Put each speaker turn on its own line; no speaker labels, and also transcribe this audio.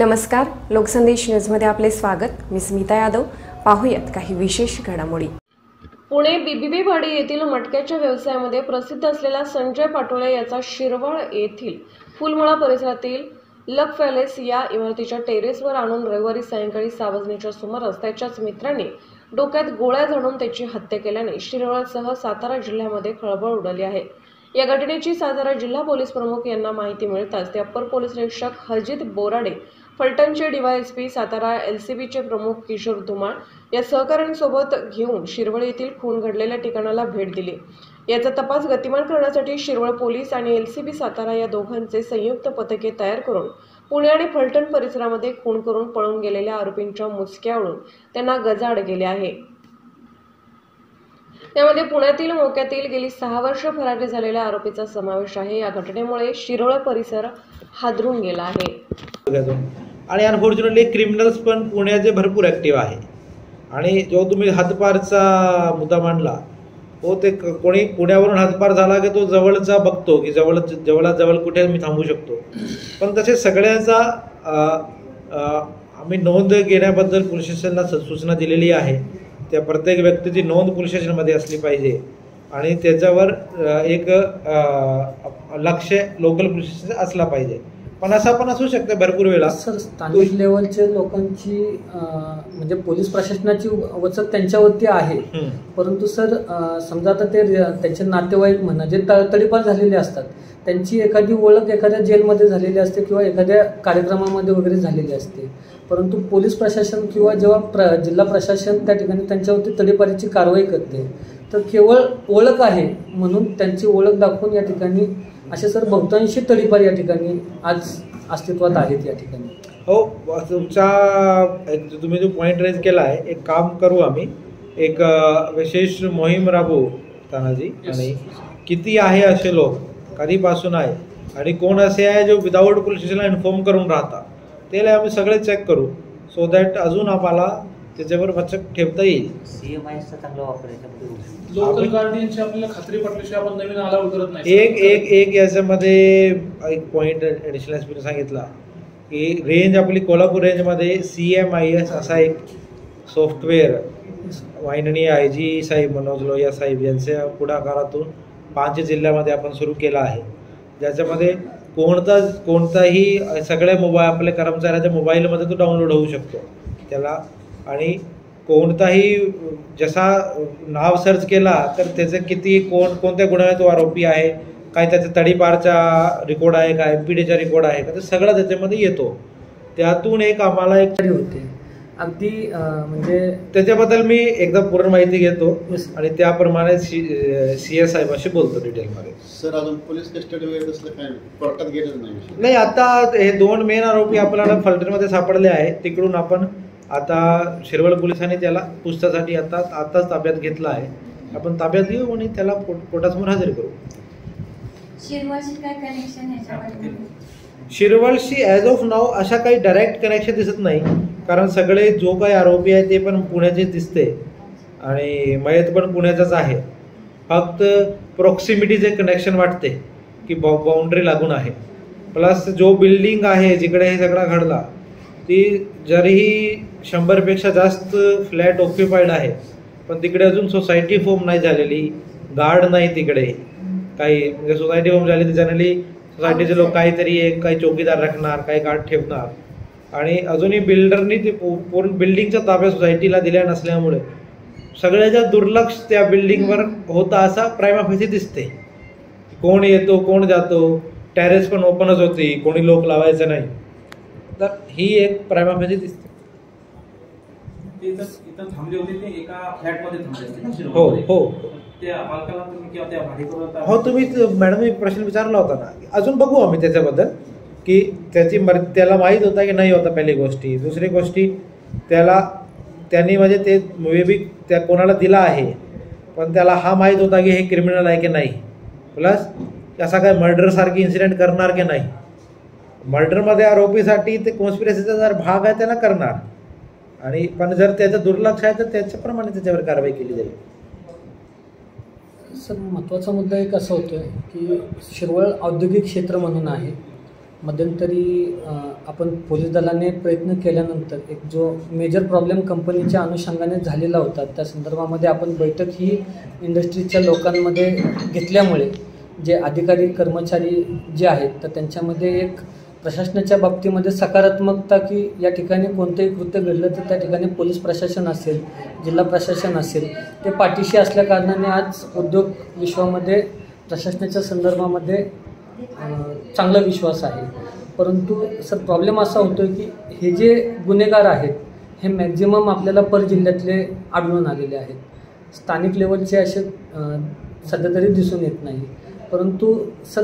नमस्कार लोकसंदेश न्यूजमध्ये आपले स्वागत. मी स्मिता यादव. पाहूयात काही विशेष घडामोडी.
पुणे बीबीबीवाडी येथील मटक्याच्या व्यवसायामध्ये प्रसिद्ध असलेला संजय पाटोळे याचा शिरवळ येथील फुलमळा परिसरातील लक पॅलेस या इमारतीच्या टेरेसवर आणून रविवारी सायंकाळी सहा वाजण्याच्या सुमारास त्याच्याच मित्रांनी डोक्यात गोळ्या झाडून त्याची हत्या केल्याने शिरवळसह सातारा जिल्ह्यामध्ये खळबळ उडाली आहे. या घटनेची सातारा जिल्हा पोलीस प्रमुख यांना माहिती मिळताच ते अप्पर पोलीस निरीक्षक हरजित बोराडे फलटणचे डीवायएसपी सातारा एल सी बीचे प्रमुख किशोर धुमाळ या सहकाऱ्यांसोबत घेऊन शिरवळ येथील खून घडलेल्या ठिकाणाला भेट दिली. याचा तपास गतिमान करण्यासाठी शिरवळ पोलीस आणि एल सी बी सातारा या दोघांचे संयुक्त पथके तयार करून पुणे आणि फलटण परिसरामध्ये खून करून पळून गेलेल्या आरोपींच्या मुसक्यावरून त्यांना गजाड गेले आहे. त्यामध्ये पुण्यातील मोक्यातील गेली सहा वर्ष फरारी झालेल्या आरोपीचा समावेश आहे. या घटनेमुळे शिरोळ परिसर हादरून गेला आहे.
आणि अनफॉर्च्युनेटली क्रिमिनल्स पण पुण्याचे भरपूर ॲक्टिव्ह आहे. आणि जेव्हा तुम्ही हातपारचा मुद्दा मांडला हो ते कोणी पुण्यावरून हातपार झाला की तो जवळचा बघतो की जवळ जवळात जवळ कुठे मी थांबू शकतो. पण तसे सगळ्याचा आम्ही नोंद घेण्याबद्दल पोलीस स्टेशनला सूचना दिलेली आहे. त्या प्रत्येक व्यक्तीची नोंद पोलीस स्टेशनमध्ये असली पाहिजे. आणि त्याच्यावर एक लक्ष लोकल पोलीस स्टेशन असला पाहिजे. पण असं पण असू शकतं भरपूर वेळा.
सर स्थानिक लेवलच्या लोकांची म्हणजे पोलीस प्रशासनाची वचक त्यांच्यावरती आहे. परंतु सर समजा आता ते त्यांचे नातेवाईक म्हणा जे त- तडीपार झालेले असतात त्यांची एखादी ओळख एखाद्या जेलमध्ये झालेली असते किंवा एखाद्या कार्यक्रमामध्ये वगैरे झालेली असते. परंतु पोलीस प्रशासन किंवा जेव्हा प्र जिल्हा प्रशासन त्या ठिकाणी त्यांच्यावरती तडीपारीची कारवाई करते. तर केवळ ओळख आहे म्हणून त्यांची ओळख दाखवून या ठिकाणी असे सर बहुतांशी तडीपार या ठिकाणी आज अस्तित्वात आहेत या ठिकाणी.
हो तुमचा तुम्ही जो पॉईंट रेज केला आहे एक काम करू आम्ही. एक विशेष मोहीम राबवू तानाजी. आणि किती आहे असे लोक कधीपासून आहे? आणि कोण असे आहे जो विदाऊट पोलीस स्टेशनला इन्फॉर्म करून राहतात? त्याला आम्ही सगळे चेक करू. सो दॅट अजून आम्हाला त्याच्यावर वचक ठेवता येईल.
चांगला वापर याच्यामध्ये
लोकल गार्डियनची आपल्याला खात्री पटल्याशिवाय आपण नवीन अलाउड करत नाही.
एक एक एक याच्यामध्ये एक पॉईंट ॲडिशनल एसपीने सांगितला की रेंज आपली कोल्हापूर रेंजमध्ये सी एम आय एस असा एक सॉफ्टवेअर वाहिनी आय जी साहेब मनोज लोहिया साहेब यांच्या पुढाकारातून पाच जिल्ह्यामध्ये आपण सुरू केला आहे. ज्याच्यामध्ये कोणता कोणताही सगळ्या मोबाईल आपल्या कर्मचाऱ्याच्या मोबाईलमध्ये तो डाउनलोड होऊ शकतो. त्याला आणि कोणताही जसा नाव सर्च केला तर त्याचं किती कोण कोणत्या गुन्ह्यात तो आरोपी आहे काय त्याचा तडीपारचा रेकॉर्ड आहे का एम पी डीचा रेकॉर्ड आहे का ते सगळं त्याच्यामध्ये येतो. त्यातून एक आम्हाला एक
तरी होते. अगदी म्हणजे
त्याच्याबद्दल मी एकदा पूर्ण माहिती घेतो. आणि त्याप्रमाणे सी सी एस साहेबाशी बोलतो डिटेलमध्ये.
सर अजून पोलीस कस्टडी वगैरे तसलं काय कोर्टात गेलेलं नाही.
नाही आता हे दोन मेन आरोपी आपल्याला फलटणमध्ये सापडले आहेत. तिकडून आपण आता शिरवळ पोलिसांनी त्याला पुस्तकासाठी आता आताच ताब्यात घेतला आहे. आपण ताब्यात घेऊ आणि त्याला कोर्ट- कोर्टासमोर हजर करू. शिरवळशी ॲज ऑफ नाव अशा काही डायरेक्ट कनेक्शन दिसत नाही. कारण सगळे जो काही आरोपी आहे ते पण पुण्याचे दिसते. आणि मयत पण पुण्याचाच आहे. फक्त प्रॉक्सिमिटीचे कनेक्शन वाटते की बा बाउंड्री लागून आहे. प्लस जो बिल्डिंग आहे जिकडे हे सगळा घडला ती जरीही शंभरपेक्षा जास्त फ्लॅट ऑक्युपाईड आहे पण तिकडे अजून सोसायटी फॉर्म नाही झालेली गार्ड नाही तिकडे. काही म्हणजे सोसायटी फॉर्म झाली तर जनरली सोसायटीचे लोक काहीतरी एक काही चौकीदार राखणार काही गार्ड ठेवणार. आणि अजूनही बिल्डरनी ते पूर्ण बिल्डिंगच्या ताब्या सोसायटीला दिल्या नसल्यामुळे सगळ्याच्या दुर्लक्ष त्या बिल्डिंगवर होता असा प्रायमाफेसी दिसते. कोण येतो कोण जातो टॅरेस पण ओपनच होती कोणी लोक लावायचं नाही. तर ही एक प्रायमाफेसी दिसते. हो. हो. हो तुम्ही मॅडम एक प्रश्न विचारला होता ना. अजून बघू आम्ही त्याच्याबद्दल की त्याची मर त्याला माहीत होता की नाही होता पहिली गोष्टी. दुसरी गोष्टी त्याला त्यांनी म्हणजे ते मे बी त्या कोणाला दिला आहे पण त्याला हा माहीत होता की हे क्रिमिनल आहे की नाही. प्लस असा काय मर्डरसारखी इन्सिडेंट करणार की नाही. मर्डरमध्ये आरोपीसाठी ते कॉन्स्पिरसीचा जर भाग आहे त्याला करणार. आणि पण जर त्याचं दुर्लक्ष आहे तर त्याच्याप्रमाणे त्याच्यावर कारवाई केली जाईल.
सर महत्त्वाचा मुद्दा एक असा होतोय की शिरवळ औद्योगिक क्षेत्र म्हणून आहे. मध्यंतरी आपण पोलीस दलाने प्रयत्न केल्यानंतर एक जो मेजर प्रॉब्लेम कंपनीच्या अनुषंगाने झालेला होता त्या संदर्भामध्ये आपण बैठक ही इंडस्ट्रीच्या लोकांमध्ये घेतल्यामुळे जे अधिकारी कर्मचारी जे आहेत तर त्यांच्यामध्ये एक प्रशासनाच्या बाबतीमध्ये सकारात्मकता की या ठिकाणी कोणतंही कृत्य घडलं तर त्या ठिकाणी पोलीस प्रशासन असेल जिल्हा प्रशासन असेल ते पाठीशी असल्या कारणाने आज उद्योग विश्वामध्ये प्रशासनाच्या संदर्भामध्ये चांगला विश्वास आहे. परंतु सर प्रॉब्लेम असा होतो की हे जे गुन्हेगार आहेत हे मॅक्झिमम आपल्याला पर जिल्ह्यातले आढळून आलेले आहेत. स्थानिक लेवलचे असे सध्या तरी दिसून येत नाही. परंतु सर